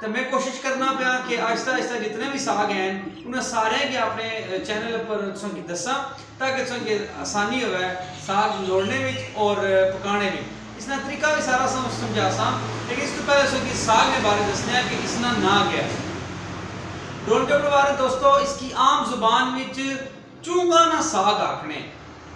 तो मैं कोशिश करना पा कि आहिस्ता आहिस्ता जितने भी साग हैं, उन्हें सारे के अपने चैनल पर दसा ताकि आसानी हो साग लोड़ने में और पकाने में इसका तरीका भी सारा समझा सा, लेकिन इसके पहले उसकी साग के बारे दसने कि इसका ना क्या है। डोंटे बारे दोस्तों, इसकी आम ज़ुबान में चूँगा ना साग आखने।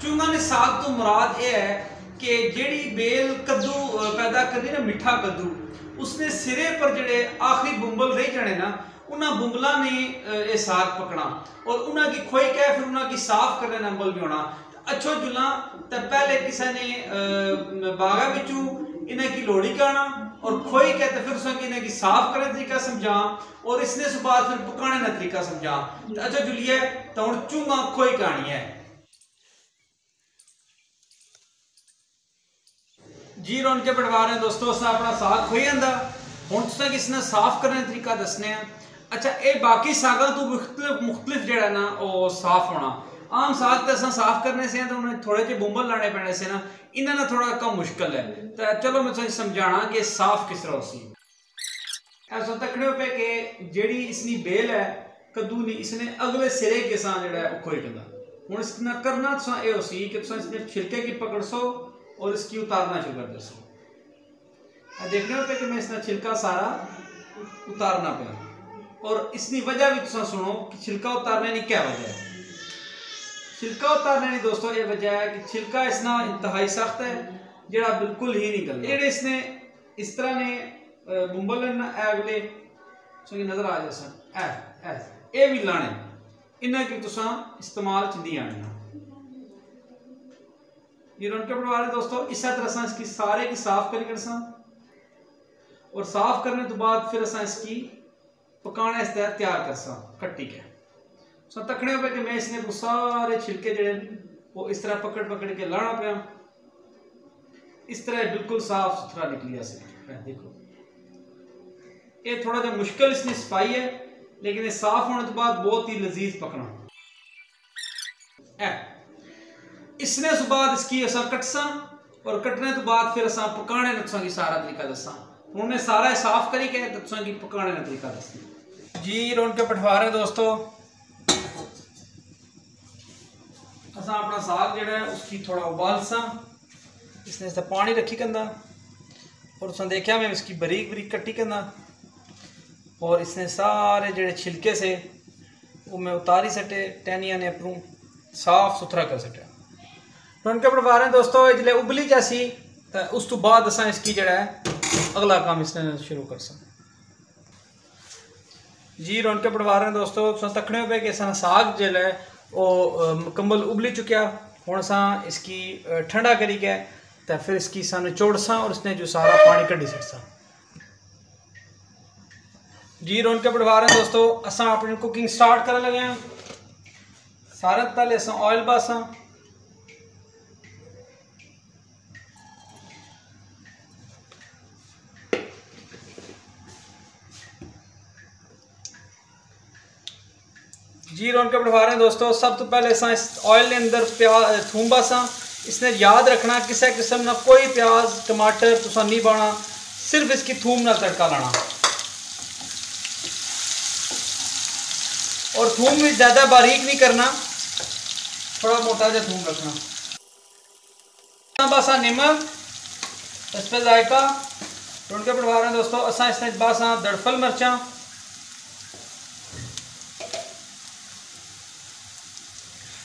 चूँगा ने साग तो मुराद यह है कि जेड़ी बेल कद्दू पैदा करती ना मिठा कद्दू ਉਸਨੇ ਸਿਰੇ ਪਰ ਜਿਹੜੇ ਆਖਰੀ ਬੁੰਬਲ ਰਹਿ ਜਾਣੇ ਨਾ ਉਹਨਾਂ ਬੁੰਬਲਾਂ ਨੇ ਇਹ ਸਾਗ ਪਕਣਾ और उन्हें की खोई क्या फिर उन्हें की साफ करने ना अमल भी होना अच्छो जुला तो पहले किसी ने बागा बिचू इन्हें की लोड़ी कहना और खोई क्या तो फिर उसने इन्हें की साफ करने तरीका समझा और इसने सुबह फिर पकाने का तरीका समझा अच्छा जुलिए तो हूँ चूंगा खोई कहानी है जी रौन के पटवा रहे दोस्तों अस अपना साग खोई जाता हूँ तुसा किसी ने साफ़ करने तरीका दसने अच्छा ये बाकी सागर तो मुख्तलिफ़ मुख्तलिफ़ जड़ा ना वो साफ़ होना आम साग तो अस साफ़ करने से तो उन्हें थोड़े जे बुंबल लाने पैने से ना इन्हें थोड़ा कम मुश्किल है तो चलो मैं तुझे समझाना कि साफ़ किस तरह सी ऐसा तकने पे कि जेड़ी इसनी बेल है कद्दू नहीं इसने अगले सिरे के साथ जड़ा है खोई कंदा हूँ इसना करना तुसा ये सी कि तुसा इसने छिलके की पकड़ सो और इसकी उतारना शुरू कर दसो देखने पे कि मैं इसका छिलका सारा उतारना पे और इसकी वजह भी तुम सुनो कि छिलका उतारने की क्या वजह है? छिलका उतारने की दोस्तों ये वजह है कि छिलका इसना इंतहाई सख्त है जरा बिल्कुल ही करता जेडे इसने इस तरह ने एवले सो नज़र आ जाए सन ए भी लाने। इन्हें की तुसा इस्तेमाल च नहीं आने। ये रनके पटवा दोस्तों? इस तरह इसकी सारे की साफ़ करी कर और साफ़ करने तो बाद फिर असा इसकी पकाने तैयार कर कट्टी के सो तकने पे कि मैं इसने वो सारे छिलके जड़े वो इस तरह पकड़ पकड़ के लाना पाया इस तरह बिल्कुल साफ़ सुथरा निकली से देखो। ये थोड़ा जा मुश्किल इसने सफ़ाई है, लेकिन ये साफ़ होने के बाद बहुत ही लजीज पकना है। इसने तो बाद इसकी असा कटसा और कटने तो बाद फिर असा पकाने नक्सा की सारा तरीका दसा उन्हें सारा साफ़ करी के दसा की पकाने का तरीका दसा जी रोन के पठवा रहे दोस्तों। असा अपना साग जड़ा है उसकी थोड़ा उबाल सा। इसने इस पानी रखी कंदा और उसने देखा मैं इसकी बरीक बरीक कट्टी कंदा। और इसने सारे जड़े छिलके से वो मैं उतारी सटे टहनिया ने अपनू साफ़ सुथरा कर सटे उनके पटवारे दोस्तों ज़िले उबली जैसी तो उस तो बाद असा इसकी जड़ा है अगला काम इसने शुरू कर सकते जी रौनके पटवा रहे हैं दोस्तों तकने पे कि साग जो है वो मुकम्मल उबली चुकिया हूँ असा इसकी ठंडा करी गए तो फिर इसकी सन चोड़सा और इसने जो सारा पानी कढ़ी सकसा जी रौनके पटवा रहे हैं दोस्तों, असा अपनी कुकिंग स्टार्ट कर लगे हैं सारे पहले असा ऑयल बासा जी रोन के बढ़वा रहे हैं दोस्तों, सब तो पहले सा इस ऑयल के अंदर प्याज थूम सा। इसने याद रखना किसी किस्म ना कोई प्याज, टमाटर तुसा नहीं पाना, सिर्फ़ इसकी थूम ना तड़का लाना। और थूम भी ज़्यादा बारीक नहीं करना थोड़ा मोटा जहा थूम रखना। बासा नमक इस पर जायका। रोन के बढ़वा रहे हैं दोस्तों, असा इसने बासा दड़फल मिर्चा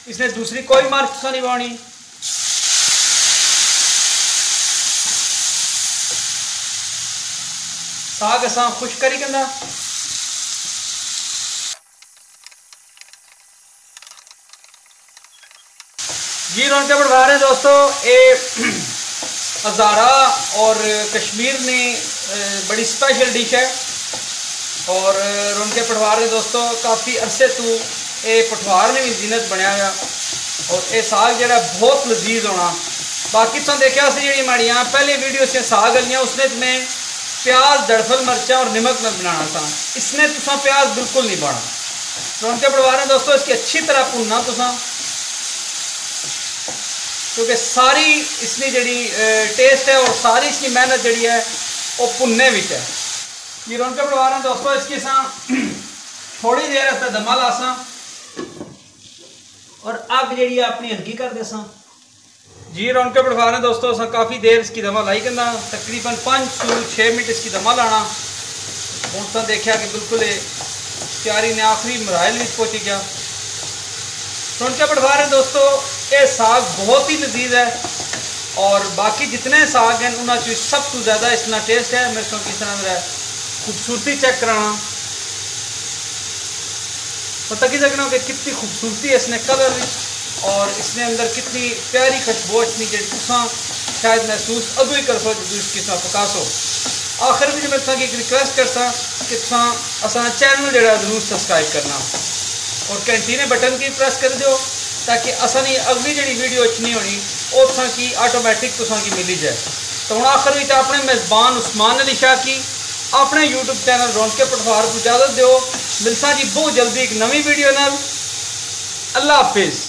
इसने दूसरी कोई मार्च नहीं पानी। साग असा खुश करी कहना जी रौनक बढ़वा रहे हैं दोस्तों, ये हज़ारा और कश्मीर में बड़ी स्पेशल डिश है। और रौनक पढ़वा रहे हैं दोस्तों, काफ़ी अरसे तो ये पठवार ने भी जीनत बनया हुआ और ये साग जरा बहुत लजीज होना बाकी तुम देखा जी माड़िया पहले वीडियो से साग वालियाँ उसने मैं प्याज दड़फल मिर्चा और नमक में बनाना था इसने तुसा प्याज बिल्कुल नहीं तो उनके परिवार में दोस्तों इसकी अच्छी तरह भुनना तुसा क्योंकि सारी इसकी जी टेस्ट है और सारी इसकी मेहनत जी है वो भुनने में है ये रौनक परिवार है दोस्तों इसकी सा थोड़ी देर इसका दमा लासा और अग जी अपनी हल्की कर दे जी रौनक परिवार है दोस्तों असा काफ़ी देर इसकी दमा लाई करना तकरीबन पाँच टू छः मिनट इसकी दमा लाना हूँ तो देखा कि बिल्कुल तैयारी ने आखिरी मराहल में पहुँची गया रौनक परिवार है दोस्तों ये साग बहुत ही लजीज है और बाकी जितने साग हैं उन्होंने सब तो ज़्यादा इतना टेस्ट है मेरे को किस तरह मेरा खूबसूरती चेक कराना पता की सकना कि कितनी खूबसूरती है इसने कलर और इसने अंदर कितनी प्यारी खुशबू इतनी जी तुसा शायद महसूस अदू ही कर सो जो इसकी तुम पका सो आखिर में मैं तुम एक रिक्वेस्ट करता कि तुम असा चैनल जरा ज़रूर सब्सक्राइब करना। और कैंटीने बटन की प्रेस कर दो ताकि असानी अगली जी वीडियो अच्छी होनी वो तुसा की ऑटोमैटिक तुसा की मिली जाए। तो हूँ आखिर में अपने मेज़बान उस्मान अली शाह की अपने यूट्यूब चैनल रौनके पटवार को इजाज़त दो मिलसा जी बहुत जल्दी एक नवी वीडियो नाल। अल्लाह हाफिज़।